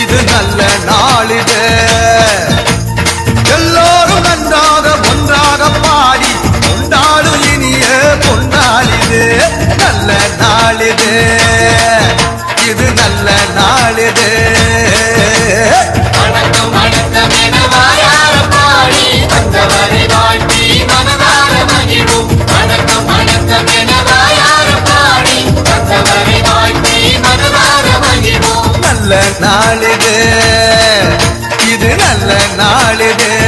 இது நல்ல நாளிது எல்லோரும் நன்றாக ஒன்றாக பாடி கொண்டாடும் இனிய பொன்னாளிது நல்ல நாளிது இது நல்ல நாளிது நல்ல நாளிது. இது நல்ல நாளிது.